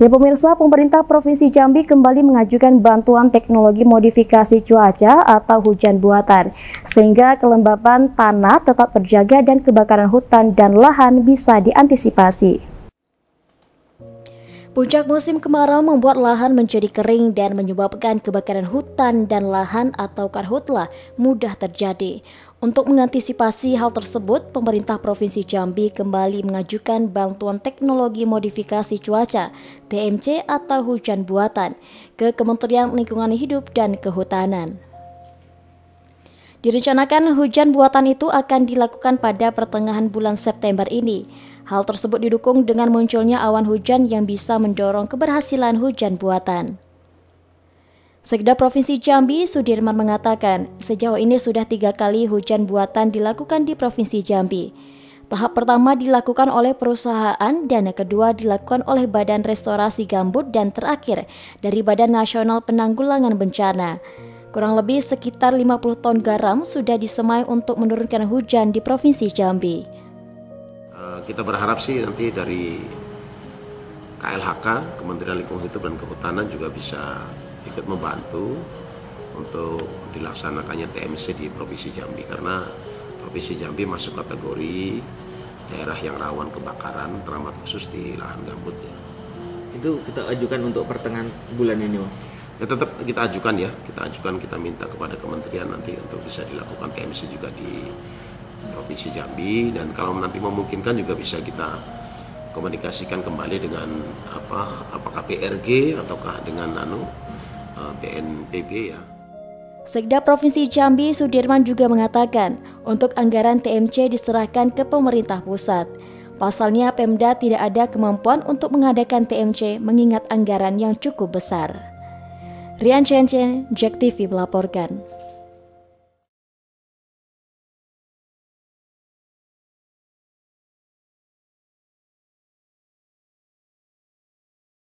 Ya pemirsa, pemerintah Provinsi Jambi kembali mengajukan bantuan teknologi modifikasi cuaca atau hujan buatan, sehingga kelembaban tanah tetap terjaga dan kebakaran hutan dan lahan bisa diantisipasi. Puncak musim kemarau membuat lahan menjadi kering dan menyebabkan kebakaran hutan dan lahan atau karhutlah mudah terjadi. Untuk mengantisipasi hal tersebut, pemerintah Provinsi Jambi kembali mengajukan bantuan teknologi modifikasi cuaca (TMC) atau hujan buatan ke Kementerian Lingkungan Hidup dan Kehutanan. Direncanakan hujan buatan itu akan dilakukan pada pertengahan bulan September ini. Hal tersebut didukung dengan munculnya awan hujan yang bisa mendorong keberhasilan hujan buatan. Sekda Provinsi Jambi, Sudirman mengatakan, sejauh ini sudah tiga kali hujan buatan dilakukan di Provinsi Jambi. Tahap pertama dilakukan oleh perusahaan dan kedua dilakukan oleh Badan Restorasi Gambut dan terakhir dari Badan Nasional Penanggulangan Bencana. Kurang lebih sekitar 50 ton garam sudah disemai untuk menurunkan hujan di Provinsi Jambi. Eh, kita berharap sih nanti dari KLHK, Kementerian Lingkungan Hidup dan Kehutanan juga bisa ikut membantu untuk dilaksanakannya TMC di Provinsi Jambi karena Provinsi Jambi masuk kategori daerah yang rawan kebakaran teramat khusus di lahan gambut ya. Itu kita ajukan untuk pertengahan bulan ini, Bang. Ya tetap kita ajukan ya, kita ajukan kita minta kepada kementerian nanti untuk bisa dilakukan TMC juga di Provinsi Jambi dan kalau nanti memungkinkan juga bisa kita komunikasikan kembali dengan apa apakah PRG ataukah dengan anu BNPB ya. Sekda Provinsi Jambi Sudirman juga mengatakan untuk anggaran TMC diserahkan ke pemerintah pusat. Pasalnya Pemda tidak ada kemampuan untuk mengadakan TMC mengingat anggaran yang cukup besar. Rian Chen Chen, Jack TV melaporkan.